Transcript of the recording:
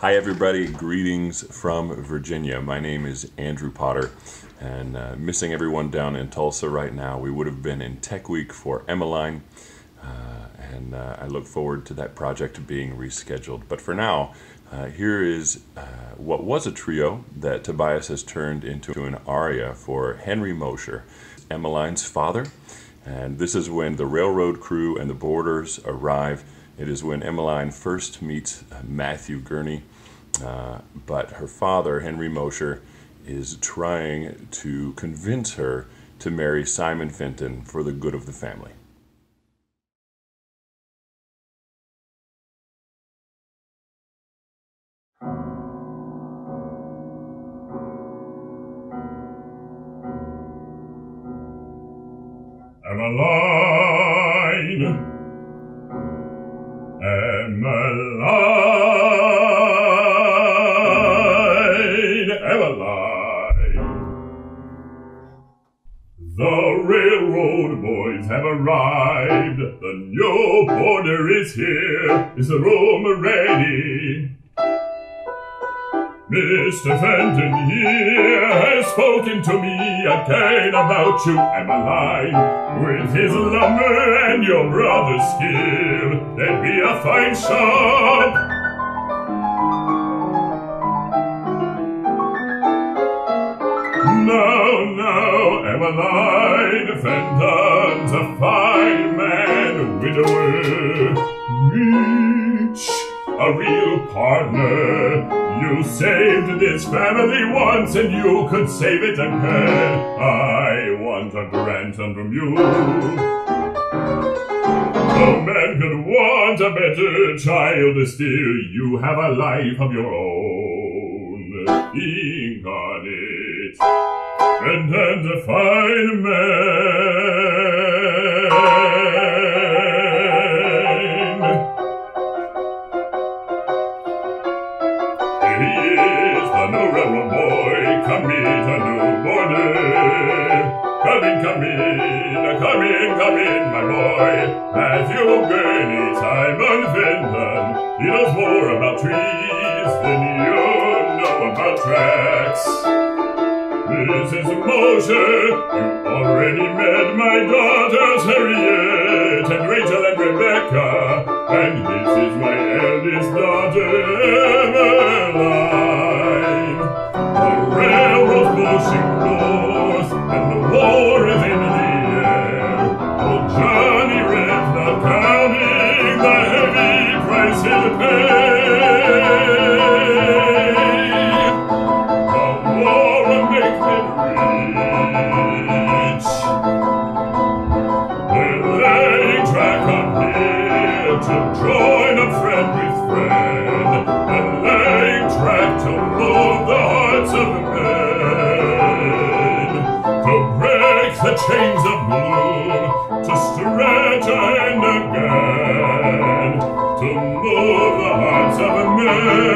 Hi, everybody. Greetings from Virginia. My name is Andrew Potter, and uh, missing everyone down in Tulsa right now. We would have been in Tech Week for Emmeline, uh, and uh, I look forward to that project being rescheduled. But for now, uh, here is uh, what was a trio that Tobias has turned into an aria for Henry Mosher, Emmeline's father. And this is when the railroad crew and the boarders arrive it is when Emmeline first meets uh, Matthew Gurney, uh, but her father, Henry Mosher, is trying to convince her to marry Simon Fenton for the good of the family. Emmeline Emmeline, Emmeline. The railroad boys have arrived. The new boarder is here. Is the room ready? Mr. Fenton here has spoken to me again about you, Emmeline. With his lumber and your brother's skill, there'd be a fine shop. No, no, Emmeline, Fenton's partner. You saved this family once and you could save it again. I want a grandson from you. No man could want a better child still. You have a life of your own. Incarnate and, and a fine man. New railroad boy. Come meet a new boarder. Come in, come in, come in, come in, my boy. Matthew Gurney, Simon Fenton. He knows more about trees than you know about tracks. Is Mosher. You already met my daughters Harriet and Rachel and Rebecca. And this is my change the mood, to stretch and again, to move the hearts of men.